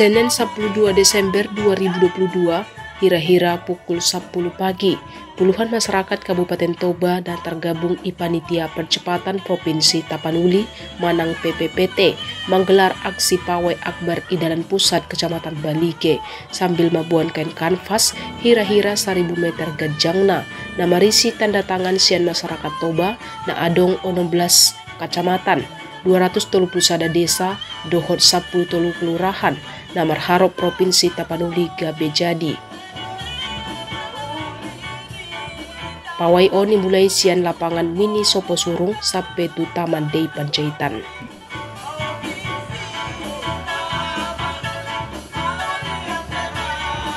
Senin 12 Desember 2022, hira-hira pukul 10 pagi, puluhan masyarakat Kabupaten Toba dan tergabung i Panitia Percepatan Provinsi Tapanuli Manang PPPT menggelar aksi pawai akbar Idalan Pusat Kecamatan Balike sambil membuangkan kanvas hira-hira 1000 meter gajangna na. Marisi tanda tangan sian masyarakat Toba na adong 16 kecamatan 231 desa, dohot 10 tolu kelurahan, namar harap Provinsi Tapanuli Gabe jadi. Pawai oni mulai sian lapangan mini Sopo Surung sampai tu Taman Dei Pancaitan.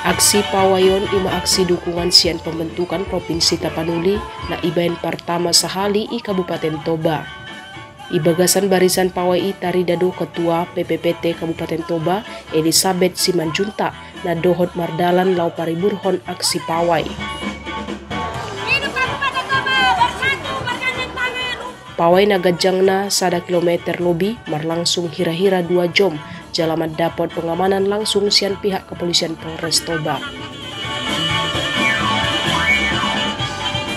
Aksi pawayon ima aksi dukungan sian pembentukan Provinsi Tapanuli na ibain pertama sehali i Kabupaten Toba. Ibagasan Barisan Pawai Taridado Ketua PPPT Kabupaten Toba Elizabeth Simanjunta na dohot mardalan lau pariburhon aksi pawai. Pawai na na sada kilometer lobi marlangsung hira-hira dua jom jalaman dapat pengamanan langsung sian pihak kepolisian Polres Toba.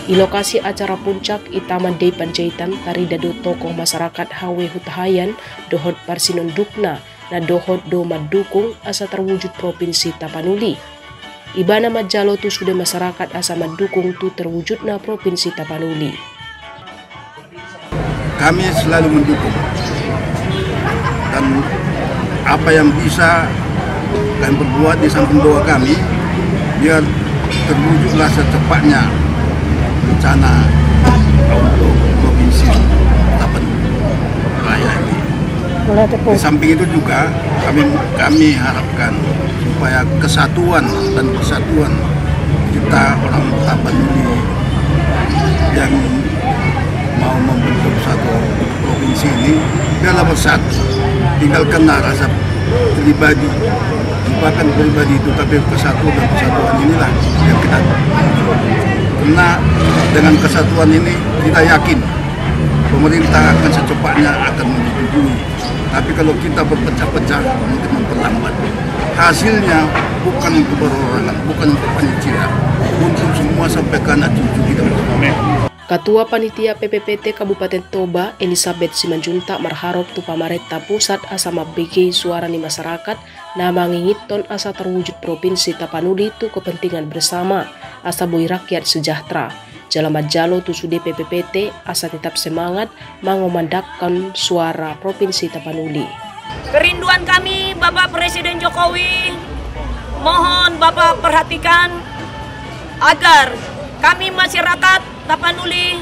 Di lokasi acara puncak Itaman Day Panjaitan tari dadu tokoh masyarakat Hawe Hutahayan dohot Parsinon Dukna na dohot do madukung asa terwujud Provinsi Tapanuli. Ibana majalo tu sudah masyarakat asa madukung tu terwujudna Provinsi Tapanuli. Kami selalu mendukung dan apa yang bisa kami berbuat di samping doa kami biar terwujudlah secepatnya Di samping itu juga kami kami harapkan supaya kesatuan dan persatuan kita orang Tapan ini yang mau membentuk satu provinsi ini biarlah bersatu tinggal kena rasa pribadi lupakan pribadi itu tapi kesatuan dan persatuan inilah yang kita karena dengan kesatuan ini kita yakin pemerintah akan secepatnya akan menyetujui. Tapi kalau kita berpecah-pecah mungkin memperlambat. Hasilnya bukan untuk perorangan, bukan untuk panitia, untuk semua sampai ke anak cucu kita. Ketua Panitia PPPT Kabupaten Toba, Elizabeth Simanjunta marharap tu pamarenta pusat asa mabigi suara ni masyarakat na mangingiton asa terwujud Provinsi Tapanuli tu kepentingan bersama asa bui rakyat sejahtera. Jalamat jalo tu sudah PPPT asa tetap semangat mengomandakkan suara Provinsi Tapanuli. Kerinduan kami Bapak Presiden Jokowi, mohon Bapak perhatikan agar kami masyarakat Tapanuli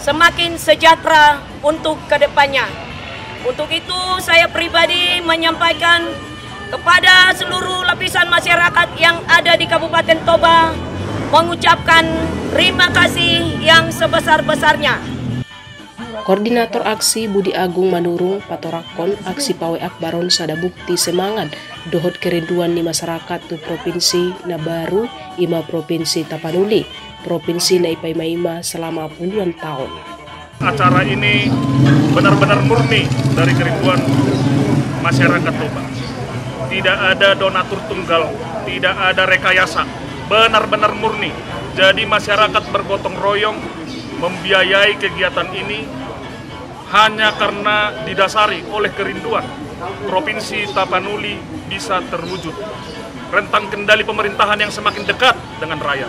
semakin sejahtera untuk ke depannya. Untuk itu saya pribadi menyampaikan kepada seluruh lapisan masyarakat yang ada di Kabupaten Toba mengucapkan terima kasih yang sebesar-besarnya. Koordinator aksi Budi Agung Manurung Patorakon aksi Pawai Akbaron sada bukti semangat dohot kerinduan di masyarakat tu provinsi Nabaru ima provinsi Tapanuli Provinsi Naipai Maima selama puluhan tahun. Acara ini benar-benar murni dari kerinduan masyarakat Toba. Tidak ada donatur tunggal, tidak ada rekayasa, benar-benar murni. Jadi masyarakat bergotong royong membiayai kegiatan ini hanya karena didasari oleh kerinduan Provinsi Tapanuli bisa terwujud. Rentang kendali pemerintahan yang semakin dekat dengan rakyat.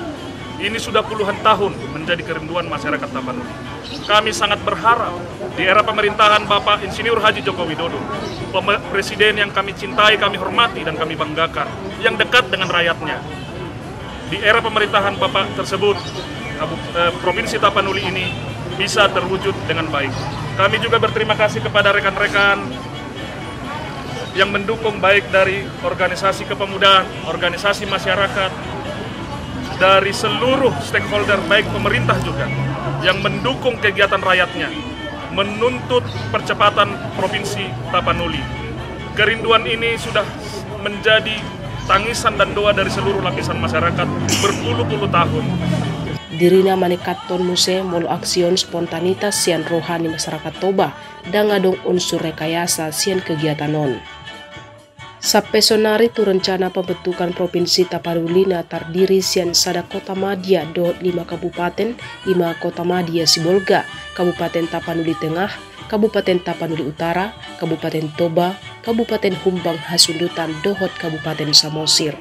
Ini sudah puluhan tahun menjadi kerinduan masyarakat Tapanuli. Kami sangat berharap di era pemerintahan Bapak Insinyur Haji Joko Widodo, presiden yang kami cintai, kami hormati, dan kami banggakan, yang dekat dengan rakyatnya. Di era pemerintahan Bapak tersebut, eh, Provinsi Tapanuli ini bisa terwujud dengan baik. Kami juga berterima kasih kepada rekan-rekan yang mendukung baik dari organisasi kepemudaan, organisasi masyarakat, dari seluruh stakeholder baik pemerintah juga yang mendukung kegiatan rakyatnya menuntut percepatan Provinsi Tapanuli. Kerinduan ini sudah menjadi tangisan dan doa dari seluruh lapisan masyarakat berpuluh-puluh tahun. Dirina manekaton muse mulu aksion spontanitas sian rohani masyarakat Toba dan ngadong unsur rekayasa sian kegiatan non. Sapesonari tu rencana pembentukan Provinsi Tapanuli na terdiri sian sada kota Madia do lima kabupaten, lima kota Madia Sibolga, Kabupaten Tapanuli Tengah, Kabupaten Tapanuli Utara, Kabupaten Toba, Kabupaten Humbang Hasundutan Dohot Kabupaten Samosir.